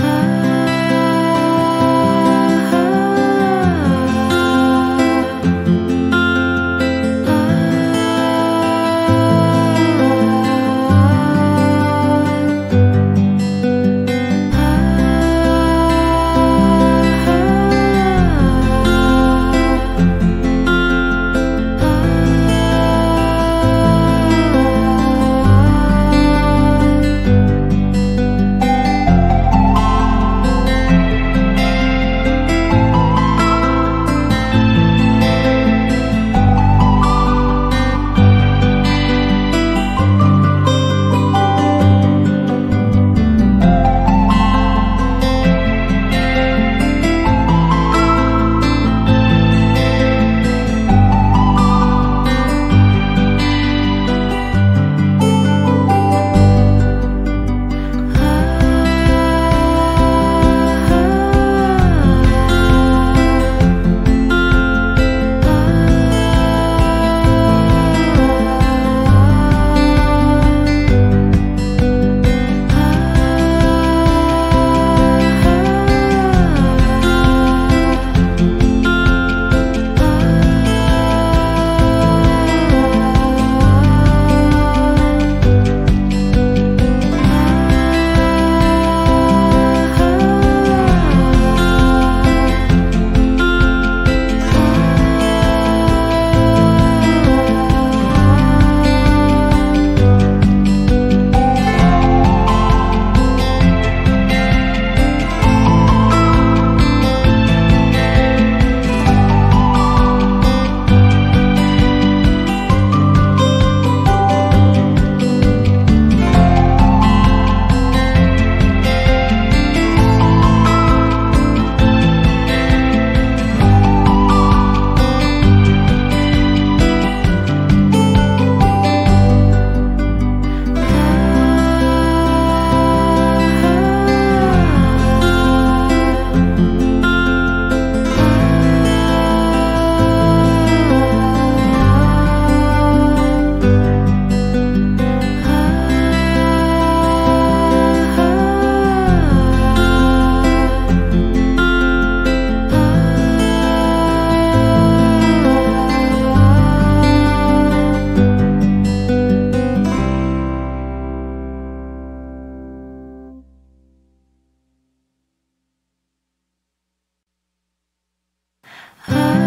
Ah. I